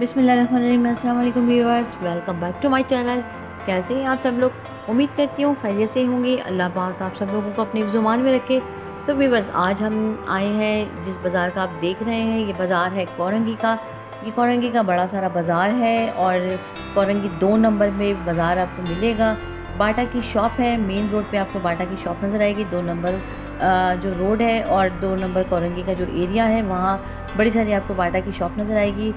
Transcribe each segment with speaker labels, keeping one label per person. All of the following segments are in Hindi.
Speaker 1: बिसमीम viewers, welcome back to my channel. कैसे हैं आप सब लोग? उम्मीद करती हूँ खैरियत से होंगे। अल्लाह पाक आप सब लोगों को अपनी ज़ुबान में रखे। तो व्यूअर्स, आज हम आए हैं जिस बाज़ार का आप देख रहे हैं, ये बाज़ार है कौरंगी का। ये कौरंगी का बड़ा सारा बाज़ार है और कौरंगी दो नंबर में बाज़ार आपको मिलेगा। बाटा की शॉप है, मेन रोड पे आपको बाटा की शॉप नज़र आएगी। दो नंबर जो रोड है और दो नंबर कौरंगी का जो एरिया है, वहाँ बड़ी सारी आपको बाटा की शॉप नज़र आएगी।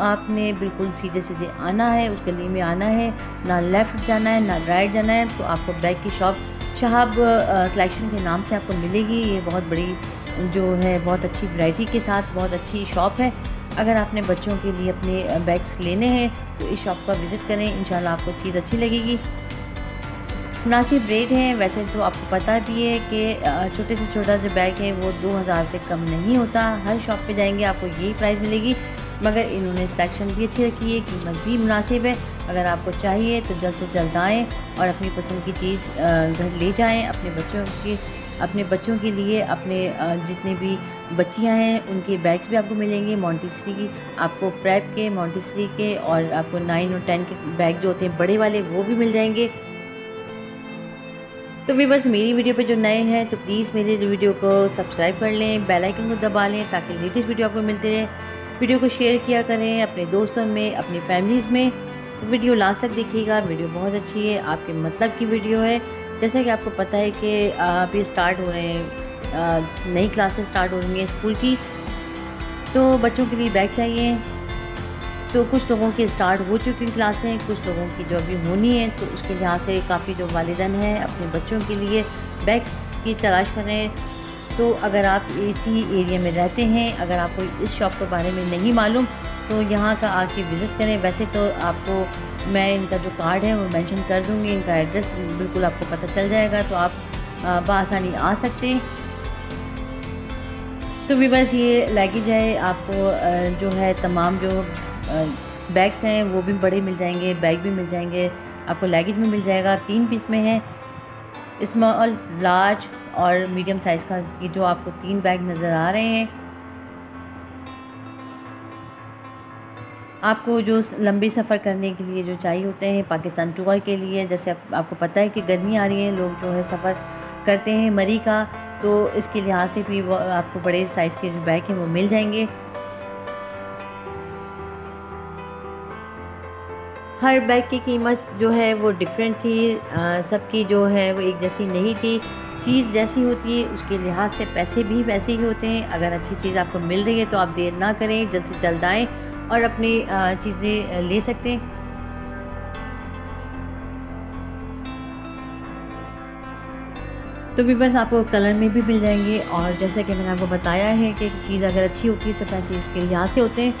Speaker 1: आपने बिल्कुल सीधे सीधे आना है उस गली में आना है, ना लेफ़्ट जाना है, ना राइट जाना है तो आपको बैग की शॉप शहाब कलेक्शन के नाम से आपको मिलेगी। ये बहुत बड़ी जो है, बहुत अच्छी वैरायटी के साथ बहुत अच्छी शॉप है। अगर आपने बच्चों के लिए अपने बैग्स लेने हैं तो इस शॉप का विज़िट करें। इन आपको चीज़ अच्छी लगेगी। मुनासिब रेट हैं। वैसे तो आपको पता भी है कि छोटे से छोटा जो बैग है, वो 2000 से कम नहीं होता। हर शॉप पे जाएँगे, आपको यही प्राइस मिलेगी। मगर इन्होंने सिलेक्शन भी अच्छी रखी है, कीमत भी मुनासिब है। अगर आपको चाहिए तो जल्द से जल्द आएँ और अपनी पसंद की चीज़ घर ले जाएँ अपने बच्चों के, अपने बच्चों के लिए, अपने जितने भी बच्चियाँ हैं, उनके बैग्स भी आपको मिलेंगे मॉन्टीसरी की, आपको प्रेप के मॉन्टीसरी के और आपको नाइन और टेन के बैग जो होते हैं, बड़े वाले, वो भी मिल जाएँगे। तो वीवर्स मेरी वीडियो पे जो नए हैं तो प्लीज़ मेरे वीडियो को सब्सक्राइब कर लें बेल आइकन को दबा लें, ताकि लेटेस्ट वीडियो आपको मिलते रहे। वीडियो को शेयर किया करें, अपने दोस्तों में, अपनी फैमिलीज़ में। तो वीडियो लास्ट तक देखिएगा, वीडियो बहुत अच्छी है, आपके मतलब की वीडियो है। जैसा कि आपको पता है कि ये स्टार्ट हो रहे हैं नई क्लासेस स्टार्ट हो रही हैं स्कूल की। तो बच्चों के लिए बैग चाहिए। तो कुछ लोगों की स्टार्ट हो चुकी हैं क्लासें कुछ लोगों की जो अभी होनी है तो उसके लिहाज से काफ़ी जो वालदेन हैं अपने बच्चों के लिए। बैग की तलाश कर तो अगर आप इसी एरिया में रहते हैं, अगर आपको इस शॉप के बारे में नहीं मालूम तो यहाँ का आके विज़िट करें। वैसे तो आपको मैं इनका जो कार्ड है, वो मेंशन कर दूँगी, इनका एड्रेस बिल्कुल आपको पता चल जाएगा तो आप बसानी आ सकते हैं। तो भी बस ये लैगेज है आपको जो है तमाम जो बैग्स हैं, वो भी बड़े मिल जाएँगे बैग भी मिल जाएँगे, आपको लैगेज में मिल जाएगा, तीन पीस में है। स्मॉल लार्ज और मीडियम साइज़ का ये जो आपको तीन बैग नज़र आ रहे हैं। आपको जो लंबी सफ़र करने के लिए जो चाहिए होते हैं पाकिस्तान टूर के लिए जैसे आप, आपको पता है कि गर्मी आ रही है लोग जो है सफ़र करते हैं मरी का तो इसके लिहाज से भी आपको बड़े साइज़ के जो बैग हैं वो मिल जाएँगे। हर बैग की कीमत जो है वो डिफरेंट थी सबकी जो है वो एक जैसी नहीं थी। चीज़ जैसी होती है, उसके लिहाज से पैसे भी वैसे ही होते हैं। अगर अच्छी चीज़ आपको मिल रही है तो आप देर ना करें, जल्द से जल्द आएँ और अपनी चीज़ें ले सकते हैं। तो वीवर्स आपको कलर में भी मिल जाएँगे और जैसे कि मैंने आपको बताया है कि चीज़ अगर अच्छी होती है तो पैसे उसके लिहाज से होते हैं।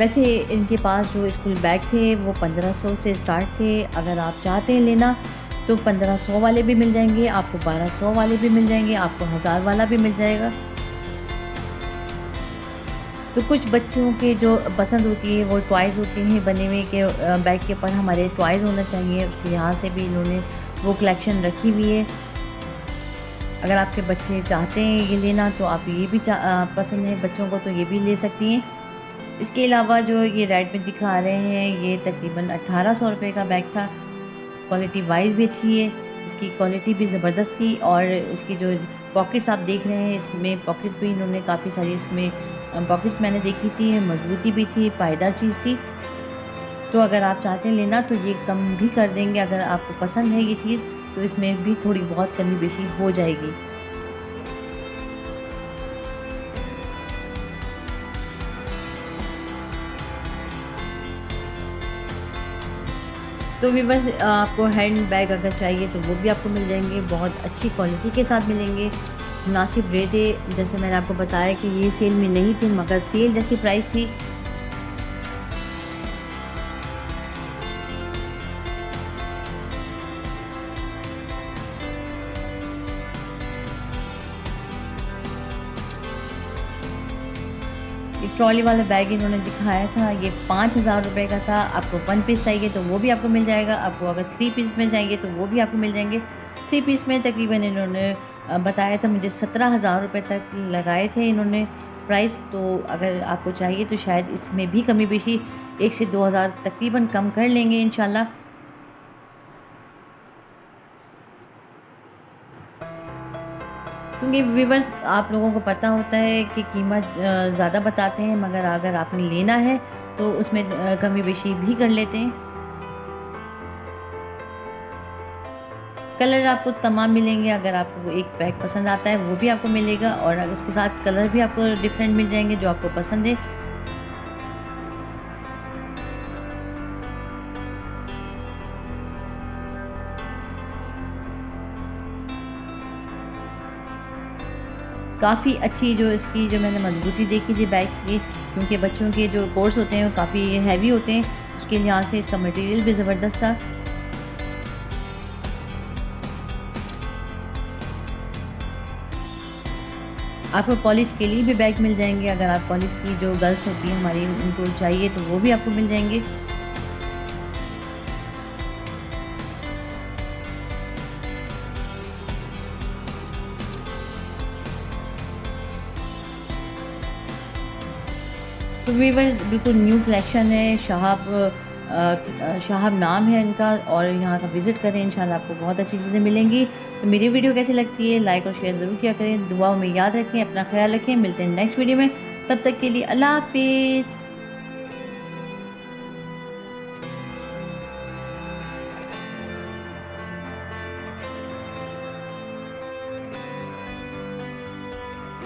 Speaker 1: वैसे इनके पास जो स्कूल बैग थे, वो 1500 से स्टार्ट थे। अगर आप चाहते हैं लेना तो 1500 वाले भी मिल जाएँगे, आपको 1200 वाले भी मिल जाएँगे, आपको हज़ार वाला भी मिल जाएगा। तो कुछ बच्चों के जो पसंद होती है, वो टॉयज़ होते हैं, बने हुए के बैग के ऊपर हमारे टॉयज़ होना चाहिए। उसके यहाँ से भी इन्होंने वो कलेक्शन रखी हुई है। अगर आपके बच्चे चाहते हैं ये लेना तो आप ये भी पसंद है, बच्चों को तो ये भी ले सकती हैं। इसके अलावा जो ये रेड में दिखा रहे हैं, ये तकरीबन अट्ठारह सौ रुपये का बैग था। क्वालिटी वाइज भी अच्छी है, इसकी क्वालिटी भी ज़बरदस्त थी और इसकी जो पॉकेट्स आप देख रहे हैं, इसमें पॉकेट भी इन्होंने काफ़ी सारी इसमें पॉकेट्स मैंने देखी थी, मजबूती भी थी, पायदार चीज़ थी। तो अगर आप चाहते हैं लेना तो ये कम भी कर देंगे, अगर आपको पसंद है ये चीज़ तो इसमें भी थोड़ी बहुत कमी बेशी हो जाएगी। तो वीवर्स आपको हैंड बैग अगर चाहिए तो वो भी आपको मिल जाएँगे, बहुत अच्छी क्वालिटी के साथ मिलेंगे। मुनासिब रेट है, जैसे मैंने आपको बताया कि ये सेल में नहीं थी, मगर सेल जैसी प्राइस थी। ट्रॉली वाला बैग इन्होंने दिखाया था, ये पाँच हज़ार रुपये का था। आपको वन पीस चाहिए तो वो भी आपको मिल जाएगा, आपको अगर थ्री पीस में चाहिए तो वो भी आपको मिल जाएँगे। थ्री पीस में तकरीबन इन्होंने बताया था मुझे सत्रह हज़ार रुपये तक लगाए थे इन्होंने प्राइस तो अगर आपको चाहिए तो शायद इसमें भी कमी बेशी एक से दो हज़ार तकरीबन कम कर लेंगे इन क्योंकि व्यूवर्स आप लोगों को पता होता है कि कीमत ज़्यादा बताते हैं, मगर अगर आपने लेना है तो उसमें कमी बेशी भी कर लेते हैं। कलर आपको तमाम मिलेंगे, अगर आपको एक पैक पसंद आता है, वो भी आपको मिलेगा, और उसके साथ कलर भी आपको डिफरेंट मिल जाएँगे जो आपको पसंद है काफ़ी अच्छी जो इसकी जो मैंने मजबूती देखी थी बैग्स की, क्योंकि बच्चों के जो कोर्स होते हैं वो काफ़ी हैवी होते हैं, उसके लिहाज से इसका मटेरियल भी ज़बरदस्त था। आपको कॉलेज के लिए भी बैग मिल जाएँगे, अगर आप कॉलेज की जो गर्ल्स होती हैं, हमारी उनको चाहिए तो वो भी आपको मिल जाएँगे। तो वीवर बिल्कुल न्यू कलेक्शन है, शहाब शहाब नाम है इनका और यहाँ का विज़िट करें, इंशाल्लाह आपको बहुत अच्छी चीज़ें मिलेंगी। तो मेरी वीडियो कैसी लगती है लाइक और शेयर ज़रूर किया करें। दुआओं में याद रखें, अपना ख्याल रखें। मिलते हैं नेक्स्ट वीडियो में। तब तक के लिए अल्लाह हाफिज़।